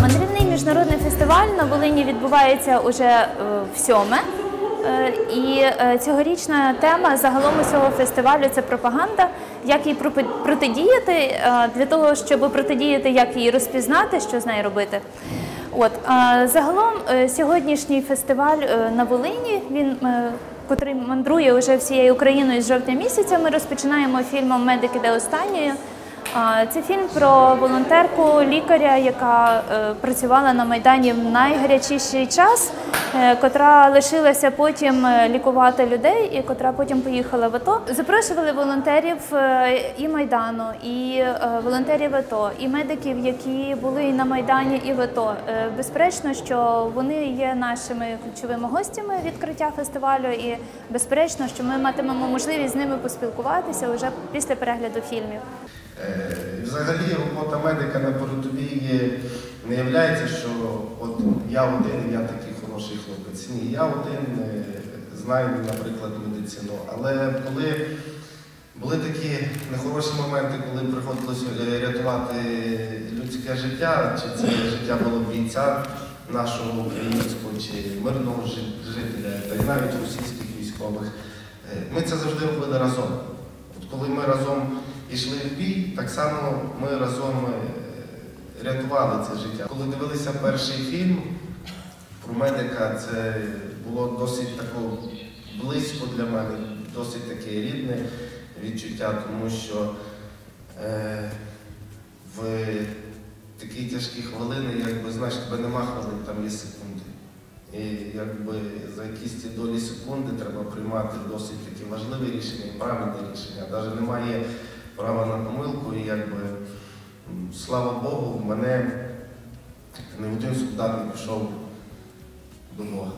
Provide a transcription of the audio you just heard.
Мандрівний міжнародний фестиваль на Волині відбувається уже е, всьоме. І е, цьогорічна тема загалом усього фестивалю це пропаганда. Як їй протидіяти е, для того, щоб протидіяти, як її розпізнати, що з нею робити. От загалом е, сьогоднішній фестиваль е, на Волині, він е, котрий мандрує вже всією Україною з жовтня місяця. Ми розпочинаємо фільмом Медики де останньою. Це фільм про волонтерку лікаря, яка е, працювала на майдані в найгарячіший час, е, котра лишилася потім е, лікувати людей, і котра потім поїхала в АТО. Запрошували волонтерів і майдану, і волонтерів АТО, і медиків, які були і на майдані, і в АТО. Безперечно, що вони є нашими ключовими гостями відкриття фестивалю, і безперечно, що ми матимемо можливість з ними поспілкуватися вже після перегляду фільмів. Е, Взагалі робота медика на передовій не являється, що от я один, я такий хороший хлопець. Ні, я один е, знаю, наприклад, медицину. Але коли були такі нехороші моменти, коли приходилось е, рятувати людське життя, чи це життя було бійця нашого українського, чи мирного жителя, та й навіть російських військових, е, ми це завжди робили разом. От коли ми разом йшли в бій, так само ми разом е, рятували це життя. Коли дивилися перший фільм про медика, це було досить тако близько для мене, досить таке рідне відчуття, тому що е, в такі тяжкі хвилини, якби знаєш, тебе нема хвилин, там є секунди. І якби за якісь ці долі секунди треба приймати досить такі важливі рішення і правильні рішення. Навіть немає права на помилку, і якби слава Богу, в мене не один солдат не пішов до Бога.